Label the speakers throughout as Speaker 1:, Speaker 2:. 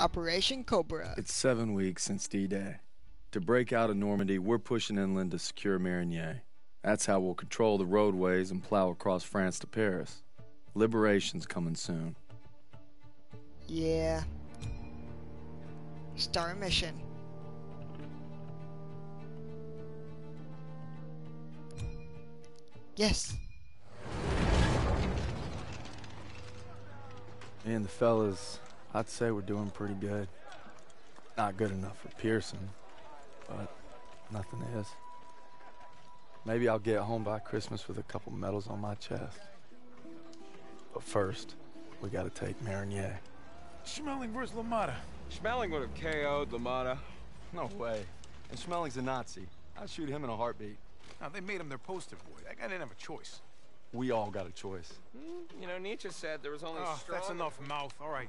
Speaker 1: Operation Cobra.
Speaker 2: It's seven weeks since D-Day. To break out of Normandy, we're pushing inland to secure Marigny. That's how we'll control the roadways and plow across France to Paris. Liberation's coming soon.
Speaker 1: Yeah. Star mission. Yes.
Speaker 2: And the fellas, I'd say we're doing pretty good. Not good enough for Pearson, but nothing is. Maybe I'll get home by Christmas with a couple medals on my chest. But first, we gotta take Marigny.
Speaker 3: Schmeling versus LaMotta.
Speaker 4: Schmeling would have KO'd LaMotta.
Speaker 2: No way. And Schmeling's a Nazi. I'd shoot him in a heartbeat.
Speaker 3: Now, they made him their poster boy. That guy didn't have a choice.
Speaker 2: We all got a choice.
Speaker 4: Hmm, You know, Nietzsche said there was only
Speaker 3: Oh,
Speaker 4: strong...
Speaker 3: that's enough mouth. All right.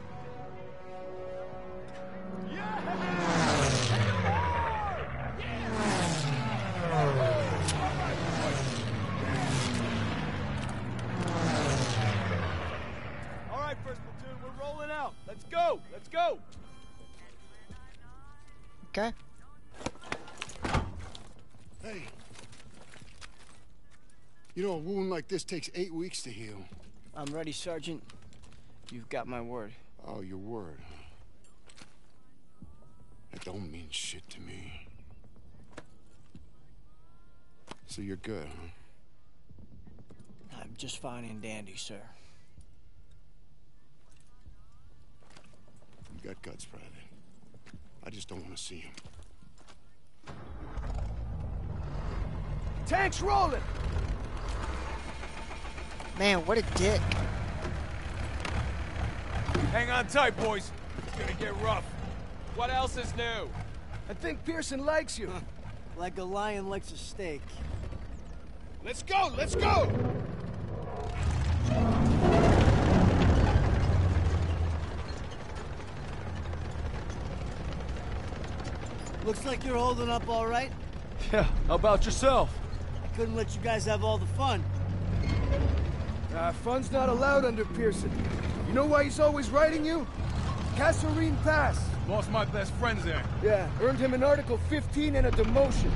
Speaker 1: Okay.
Speaker 5: Hey. You know, a wound like this takes eight weeks to heal.
Speaker 6: I'm ready, Sergeant. You've got my word.
Speaker 5: Oh, your word, huh? That don't mean shit to me. So you're good, huh?
Speaker 6: I'm just fine and dandy, sir.
Speaker 5: You got guts, Private. I just don't want to see him.
Speaker 7: Tanks rolling.
Speaker 1: Man, what a dick.
Speaker 3: Hang on tight, boys. It's gonna get rough.
Speaker 4: What else is new?
Speaker 7: I think Pearson likes you.
Speaker 6: Like a lion likes a steak.
Speaker 3: Let's go. Let's go.
Speaker 6: Looks like you're holding up all right.
Speaker 7: Yeah, how about yourself?
Speaker 6: I couldn't let you guys have all the fun.
Speaker 7: Uh, fun's not allowed under Pearson. You know why he's always writing you? Kasserine Pass.
Speaker 3: Lost my best friends there.
Speaker 7: Yeah, earned him an Article 15 and a demotion.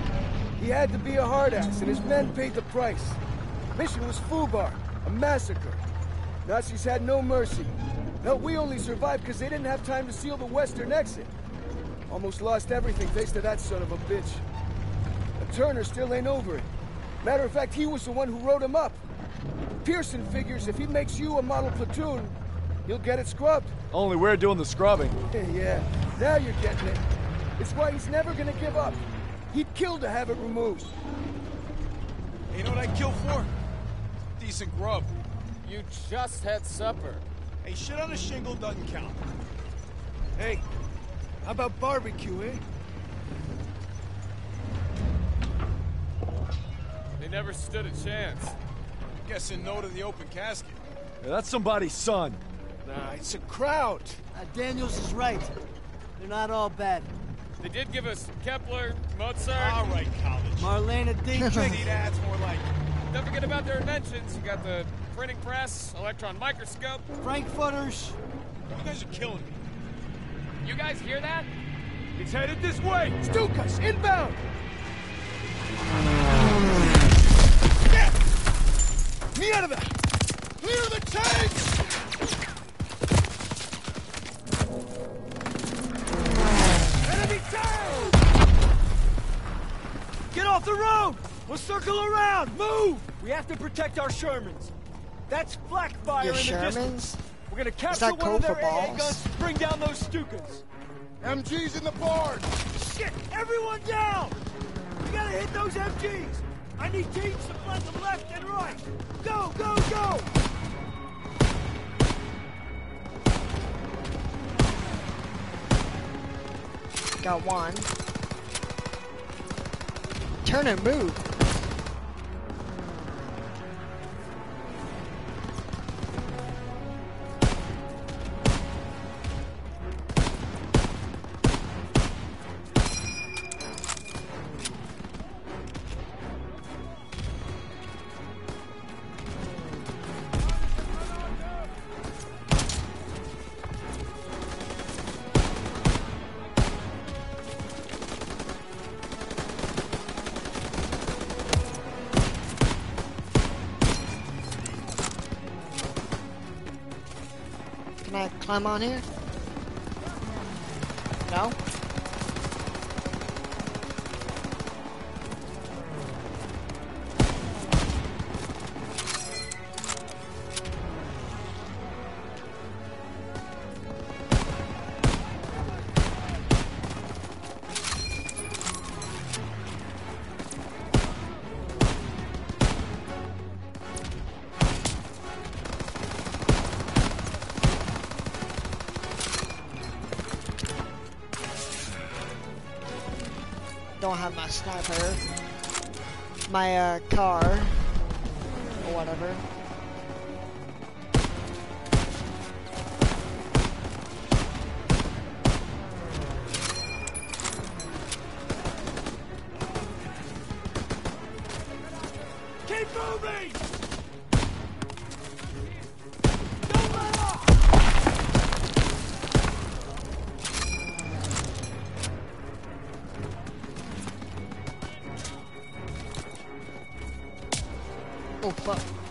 Speaker 7: He had to be a hard ass, and his men paid the price. Mission was Fubar, a massacre. Nazis had no mercy. Hell, we only survived because they didn't have time to seal the western exit. Almost lost everything thanks to that son of a bitch. Turner still ain't over it. Matter of fact, he was the one who wrote him up. Pearson figures if he makes you a model platoon, you'll get it scrubbed. Only we're doing the scrubbing. yeah, now you're getting it. It's why he's never gonna give up. He'd kill to have it removed.
Speaker 3: You know what I'd kill for? Decent grub.
Speaker 4: You just had supper.
Speaker 3: Hey, shit on a shingle doesn't count.
Speaker 7: Hey, how about barbecue, eh?
Speaker 4: They never stood a chance.
Speaker 3: I'm Guessing no to the open casket.
Speaker 7: that's somebody's son. Nah, it's a Kraut.
Speaker 6: Uh, Daniels is right. They're not all bad.
Speaker 4: They did give us Kepler, Mozart.
Speaker 3: All right, college.
Speaker 6: Marlena Dietrich.
Speaker 3: See, that's more like.
Speaker 4: Don't forget about their inventions. You got the printing press, electron microscope.
Speaker 6: Frankfurters.
Speaker 3: You guys are killing me.
Speaker 4: You guys hear that?
Speaker 3: It's headed this way.
Speaker 7: Stukas, inbound! Me Mierda! Clear the tanks! We'll circle around! Move! We have to protect our Shermans. That's flak fire
Speaker 1: Your
Speaker 7: in the distance.
Speaker 1: Shermans?
Speaker 7: We're gonna capture
Speaker 1: that
Speaker 7: one of their
Speaker 1: code for
Speaker 7: AA
Speaker 1: balls?
Speaker 7: guns to bring down those Stukas.
Speaker 5: MG's in the barn!
Speaker 7: Shit! Everyone down! We gotta hit those MGs! I need teams to flank them left and right! Go, go, go!
Speaker 1: Got one. Turn and move. Can I climb on here? No? Sniper. My uh, car. Or whatever. Oh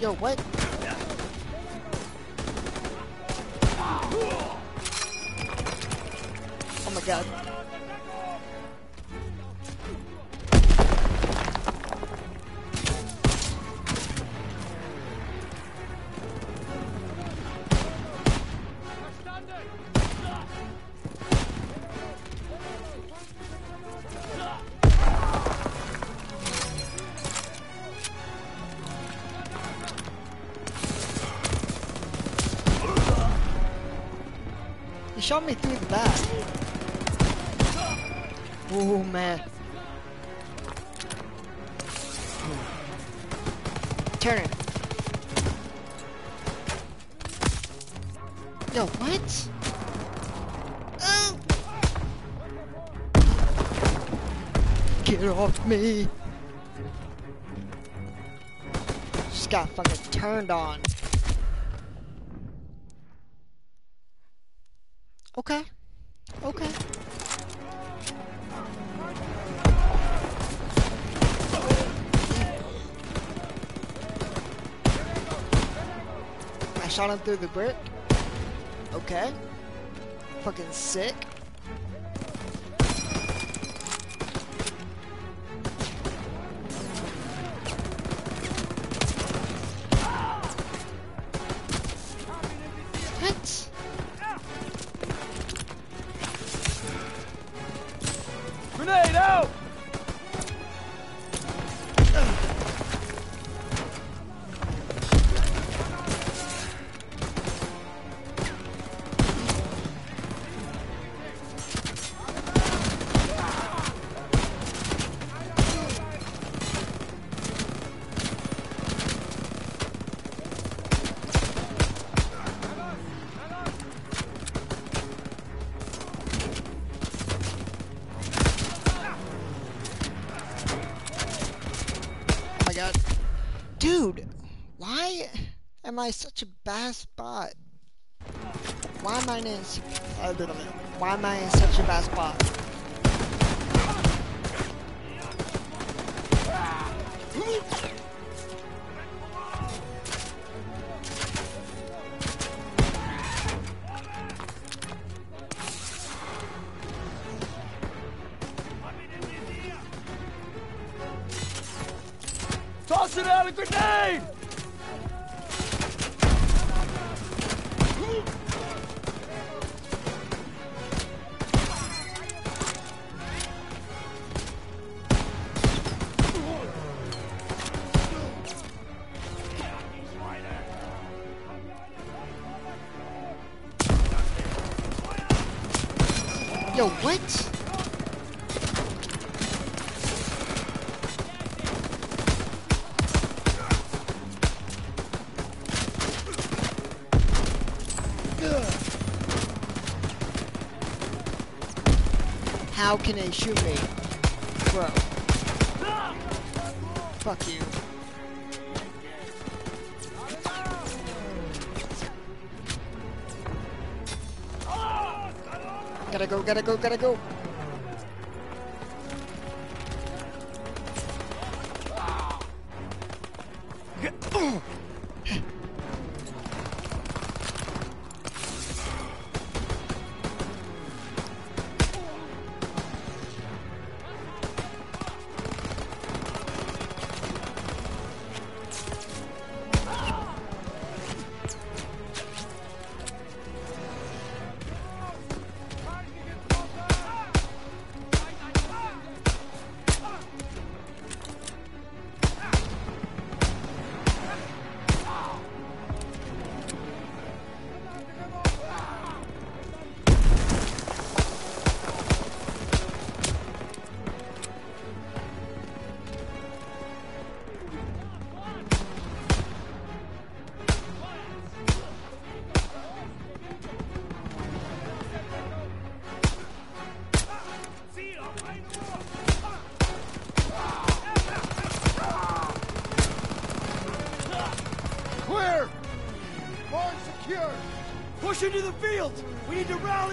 Speaker 1: Yo, what? Oh my god. Got fucking turned on. Okay. Okay. I shot him through the brick. Okay. Fucking sick. Am I such a bad spot? Why am I in? Why am I in such a bad spot? Yo, what? How can they shoot me? Bro. Fuck you. Gotta go, gotta go, gotta go.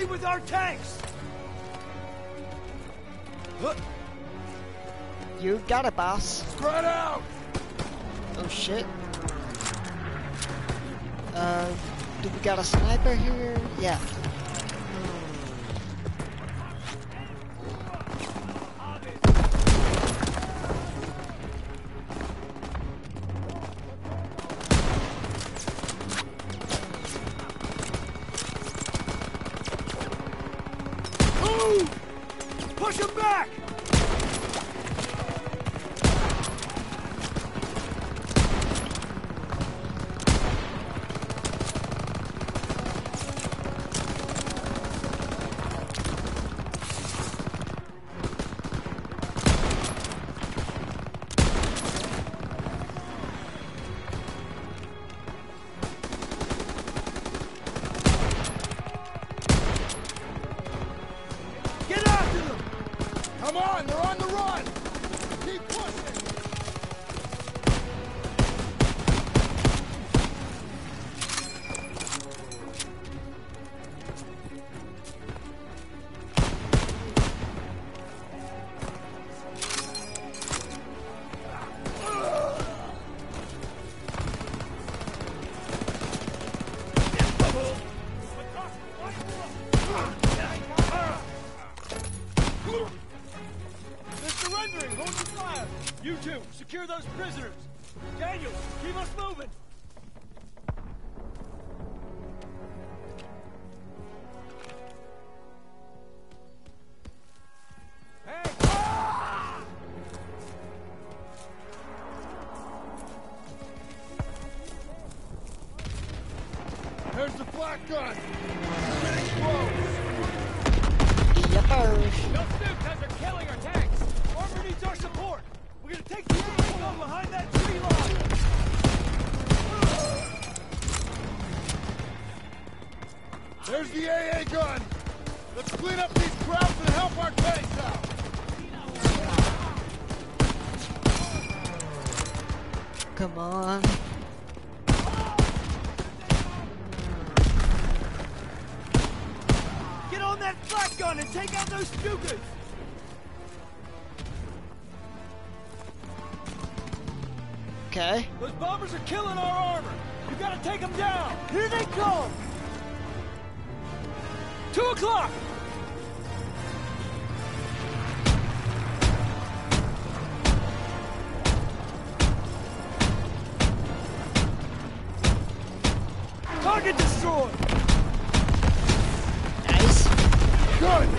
Speaker 7: With our tanks!
Speaker 1: You got it, boss.
Speaker 7: Spread out!
Speaker 1: Oh shit. Uh, do we got a sniper here? Yeah.
Speaker 7: Come on.
Speaker 6: Get on that flak gun and take out those Stukas!
Speaker 1: Okay.
Speaker 6: Those bombers are killing our armor! You gotta take them down! Here they come! Two o'clock!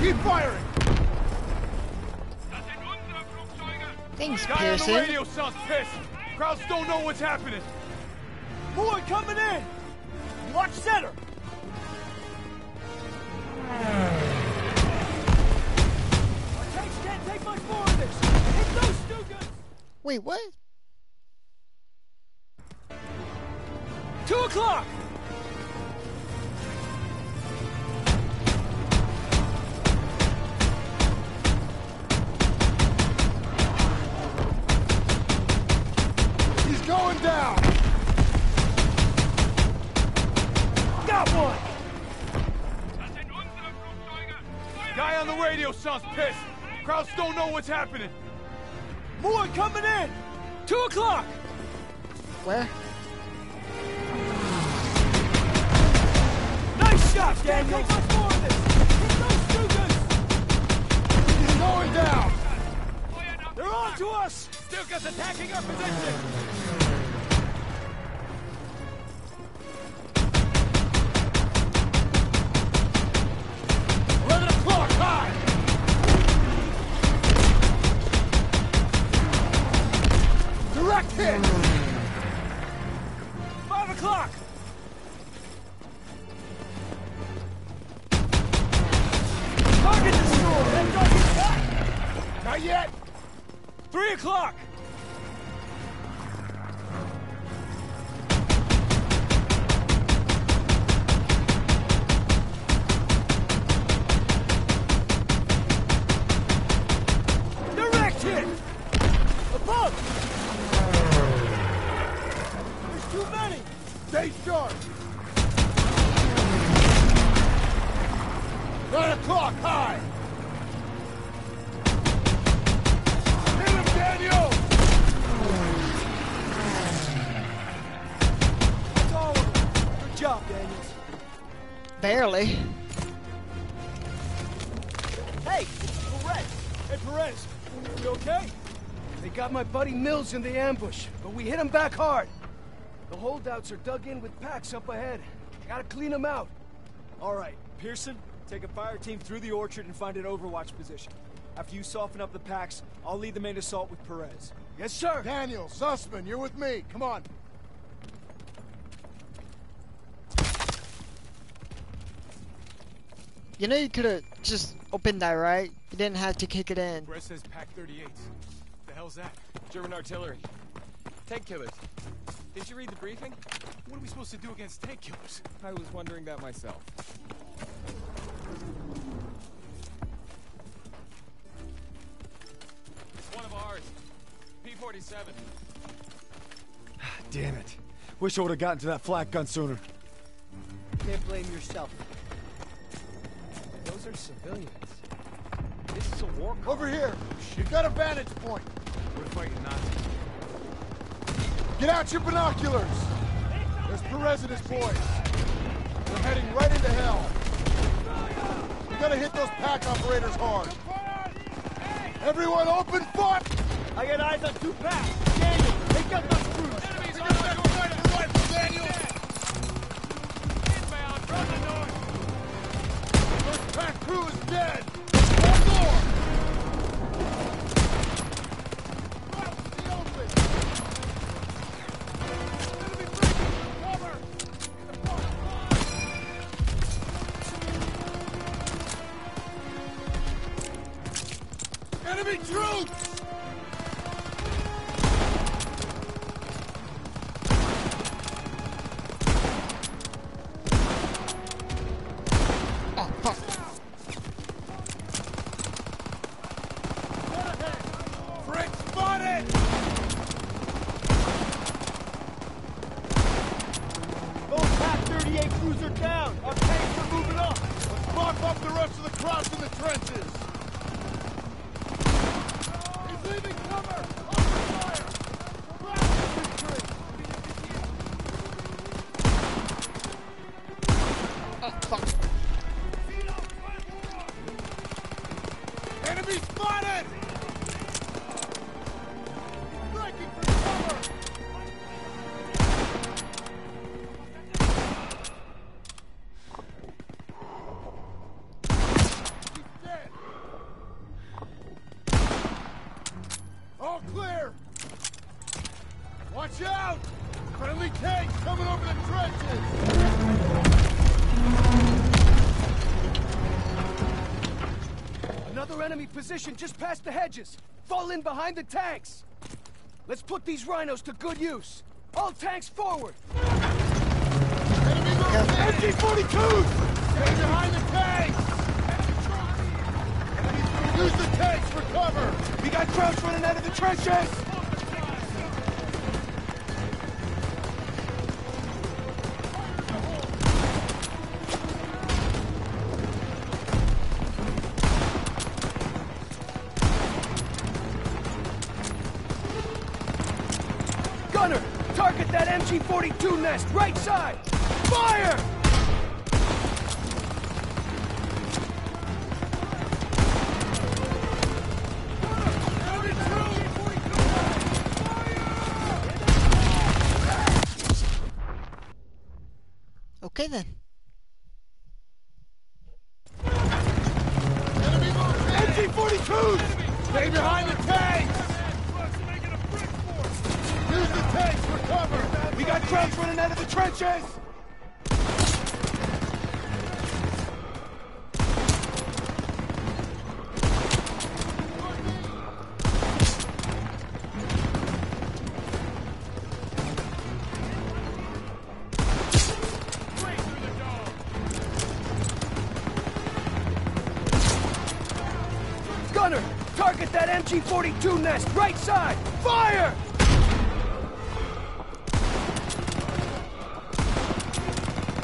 Speaker 5: Keep firing!
Speaker 1: Thanks,
Speaker 5: Guy on the radio sounds pissed. Krauts don't know what's happening.
Speaker 6: More coming in! Watch center! Our tanks can't take much more of this! Hit those Stukas!
Speaker 1: Wait, what?
Speaker 6: Two o'clock!
Speaker 5: Sounds pissed. Krauts don't know what's happening.
Speaker 6: More coming in! Two o'clock!
Speaker 1: Where?
Speaker 6: Nice shot, Daniel! Take much more of this! Hit those Stukas!
Speaker 5: He's going down!
Speaker 6: They're on to us! Stukas attacking our position!
Speaker 5: O'clock!
Speaker 6: Target destroyed! That target's hot!
Speaker 5: Not yet!
Speaker 6: Three o'clock!
Speaker 7: Got buddy Mills in the ambush, but we hit him back hard. The holdouts are dug in with Paks up ahead. Gotta clean them out.
Speaker 8: All right, Pearson, take a fire team through the orchard and find an overwatch position. After you soften up the Paks, I'll lead the main assault with Perez.
Speaker 7: Yes, sir.
Speaker 5: Daniel, Zussman, you're with me. Come on.
Speaker 1: You know you could have just opened that, right? You didn't have to kick it in.
Speaker 5: Brett says Pak 38. The hell's that?
Speaker 4: German artillery. Tank killers. Did you read the briefing?
Speaker 5: What are we supposed to do against tank killers?
Speaker 4: I was wondering that myself. It's one of ours. P-47.
Speaker 8: Damn it. Wish I would have gotten to that flak gun sooner.
Speaker 6: Can't blame yourself.
Speaker 4: Those are civilians. This is a war crime.
Speaker 5: Over here. You've got a vantage point.
Speaker 4: We're fighting Nazis.
Speaker 5: Get out your binoculars. There's Perez and his boys. They're heading right into hell. We gotta hit those Pak operators hard. Everyone open fire!
Speaker 6: I got eyes on two Paks. Daniel, take out those crews.
Speaker 5: Enemies on the right and right, Daniel!
Speaker 4: Inbound from the north.
Speaker 5: First Pak crew is dead! through!
Speaker 1: Oh, fuck.
Speaker 5: Frick spotted!
Speaker 6: Both Pak 38 crews down. Our tanks are moving up. Let's mop off the rest of the Krauts in the trenches. Leaving cover.
Speaker 7: Position just past the hedges. Fall in behind the tanks. Let's put these rhinos to good use. All tanks forward.
Speaker 6: Enemy movement! MG-42s! Stay behind the tanks! Use the tanks for cover!
Speaker 7: We got Krauts running out of the trenches. MG-42 nest, right side. Fire! MG-42 nest, right side. Fire!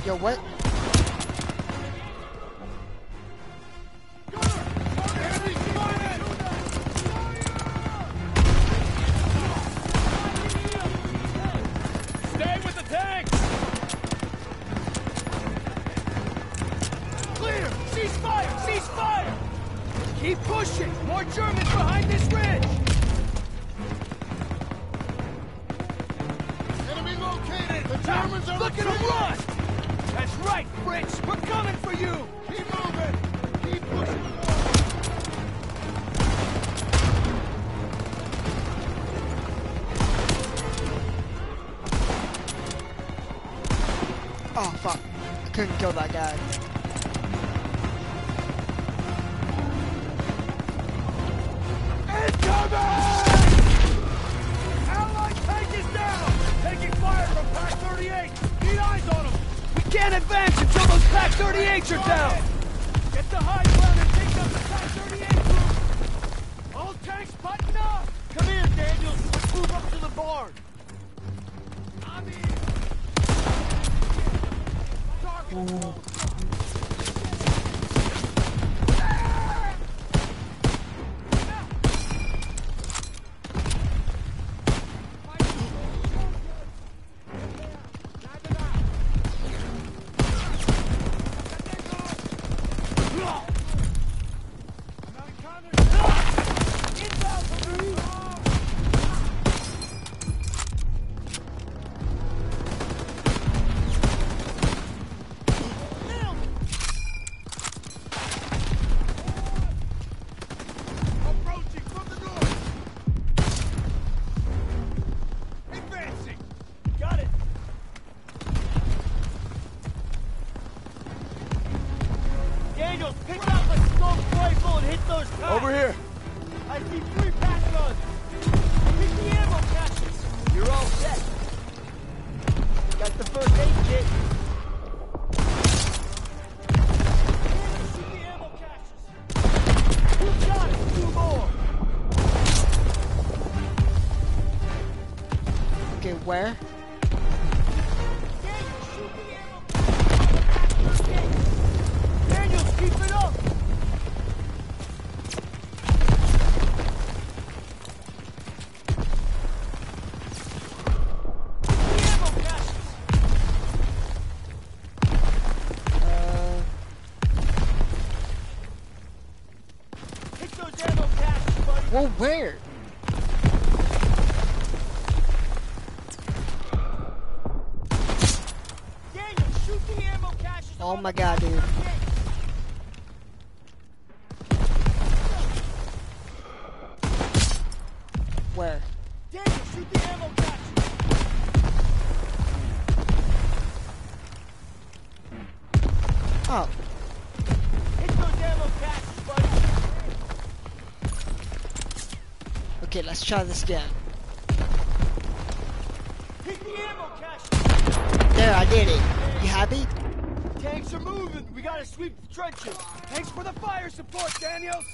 Speaker 5: Yo, what? Oh, fuck. I couldn't kill that guy.
Speaker 6: Allied tank is down! Taking fire from Pak 38! Need eyes on them!
Speaker 7: We can't advance until those Pak 38s are down!
Speaker 6: Get the high ground and take down the Pak 38 group! All tanks button up! Come here, Daniels! Let's move up to the barn! Target
Speaker 1: Well, where?
Speaker 6: Daniel, shoot the ammo caches.
Speaker 1: Oh my god, dude. Let's try this again.
Speaker 6: Hit the ammo caches.
Speaker 1: There, I did it. You happy?
Speaker 6: Tanks are moving. We gotta sweep the trenches.
Speaker 7: Thanks for the fire support, Daniels!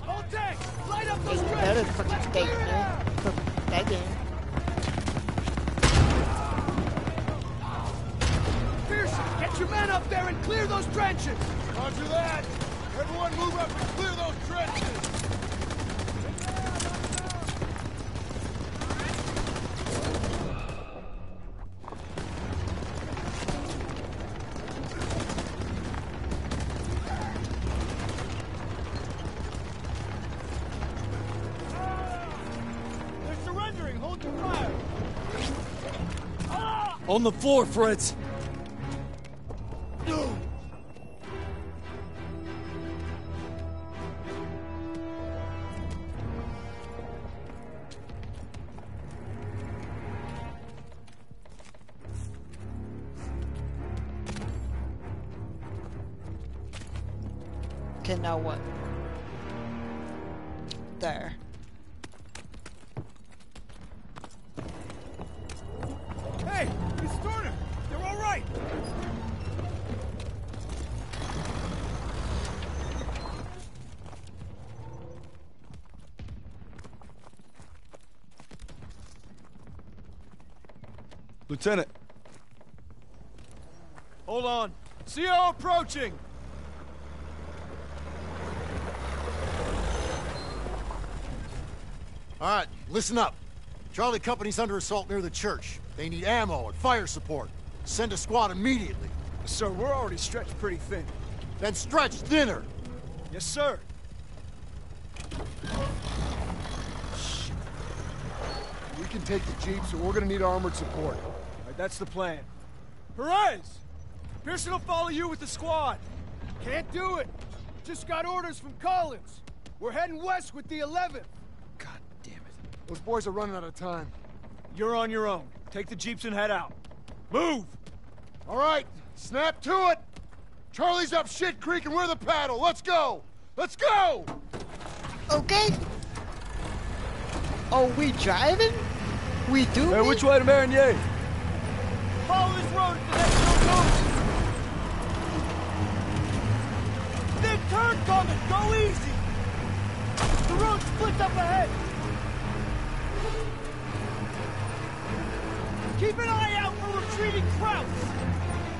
Speaker 7: Hold tank! Light up those
Speaker 1: Better
Speaker 7: trenches!
Speaker 1: fucking stay
Speaker 7: clear it
Speaker 1: man. that game.
Speaker 7: Pearson, get your men up there and clear those trenches!
Speaker 5: Roger that! Everyone move up and clear those trenches!
Speaker 6: They're surrendering. Hold your fire.
Speaker 7: On the floor, Fritz!
Speaker 8: Lieutenant,
Speaker 7: Hold on. CO approaching!
Speaker 9: All right, listen up. Charlie Company's under assault near the church. They need ammo and fire support. Send a squad immediately.
Speaker 7: Sir, we're already stretched pretty thin.
Speaker 9: Then stretch thinner.
Speaker 7: Yes, sir.
Speaker 5: We can take the jeep, so we're gonna need armored support.
Speaker 7: All right, that's the plan. Perez! Pearson will follow you with the squad. Can't do it. Just got orders from Collins. We're heading west with the 11th.
Speaker 8: God damn it.
Speaker 5: Those boys are running out of time.
Speaker 7: You're on your own. Take the jeeps and head out. Move!
Speaker 5: All right, snap to it! Charlie's up shit creek and we're the paddle. Let's go! Let's go!
Speaker 1: Okay. Oh, we driving? We do?
Speaker 8: Hey, which way to Marigny?
Speaker 6: Follow this road to the next road. Big turn coming. Go easy. The road splits up ahead. Keep an eye out for retreating Krauts.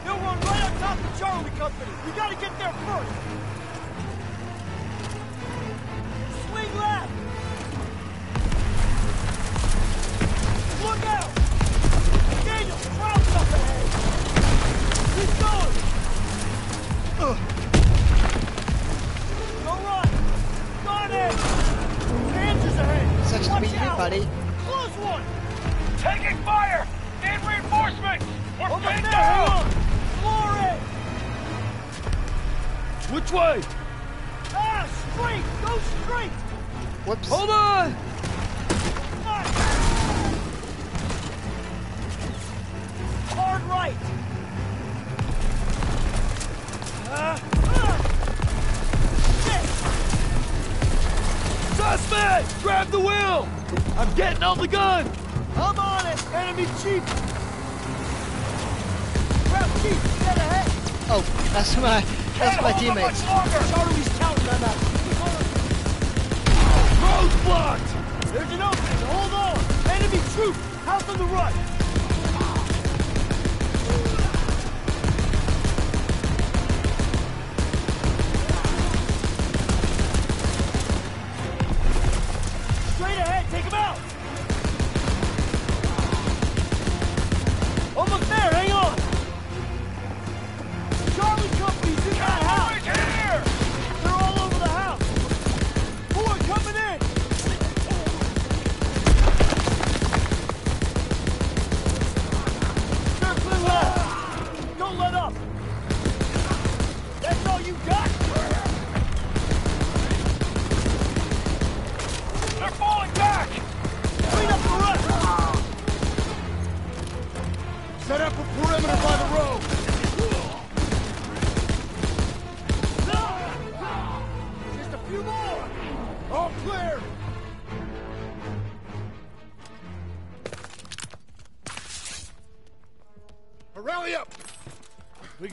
Speaker 6: They'll run right on top of Charlie Company. We gotta get there first. Swing left. Look out!
Speaker 1: Be you,
Speaker 6: out.
Speaker 1: buddy.
Speaker 6: Close one. Taking fire! Need reinforcements! We're Over there, hang on! Floor it!
Speaker 7: Which way?
Speaker 6: Ah, straight! Go straight!
Speaker 1: Whoops.
Speaker 7: Hold on!
Speaker 6: Hard right! Shit!
Speaker 7: Suspect! Grab the wheel! I'm getting on the gun!
Speaker 6: I'm on it! Enemy chief! Grab chief! Get ahead!
Speaker 1: Oh, that's my that's my teammates.
Speaker 6: Charlie's counting on that.
Speaker 7: Road's blocked!
Speaker 6: There's an opening. Hold on. Enemy troops. House on the right.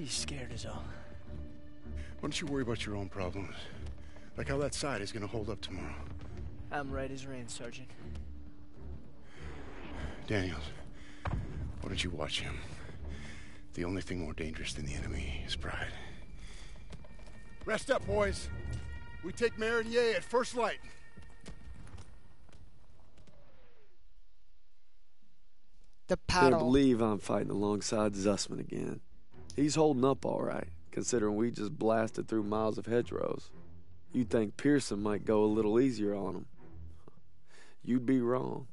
Speaker 6: He's scared as all.
Speaker 5: Why don't you worry about your own problems? Like how that side is gonna hold up tomorrow.
Speaker 6: I'm right as rain, Sergeant.
Speaker 5: Daniels, why don't you watch him? The only thing more dangerous than the enemy is pride. Rest up, boys. We take Marigny at first light.
Speaker 1: The
Speaker 2: Can't believe I'm fighting alongside Zussman again. He's holding up all right, considering we just blasted through miles of hedgerows. You'd think Pearson might go a little easier on him. You'd be wrong.